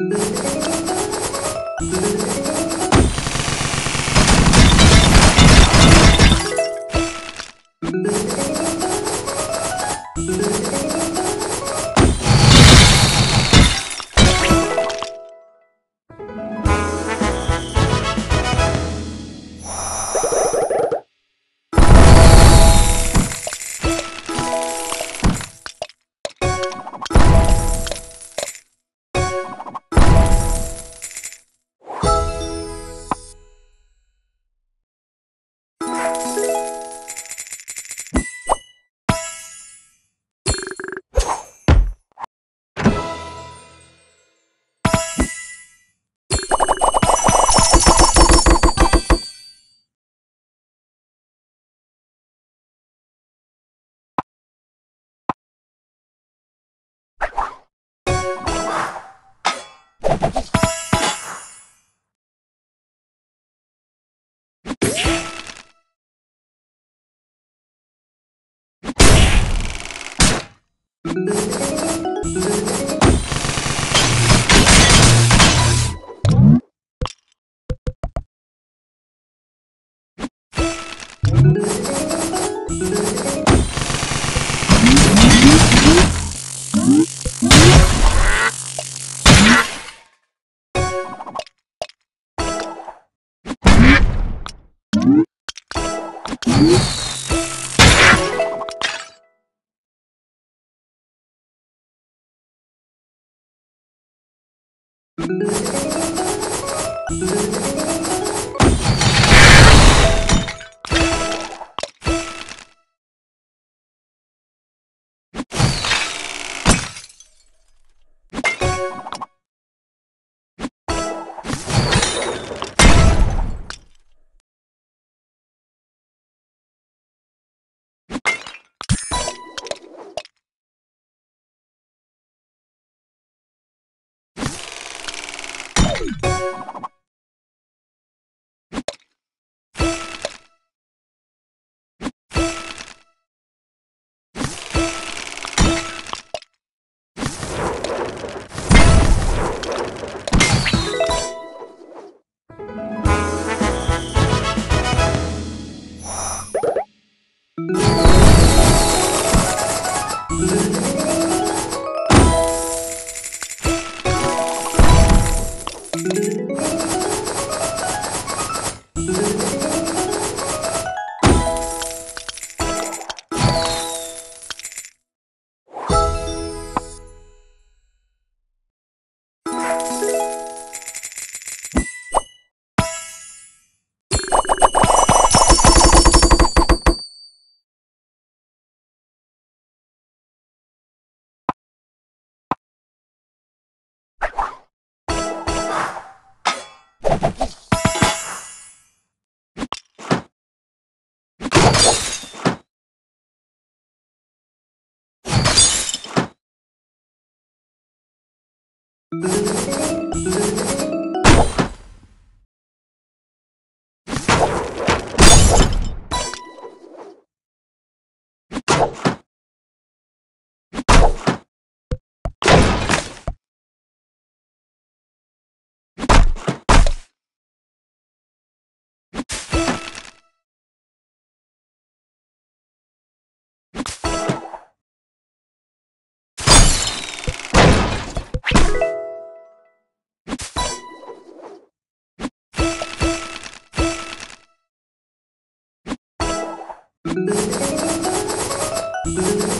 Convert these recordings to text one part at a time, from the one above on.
Thank you. Yeah. Thank you.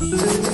Música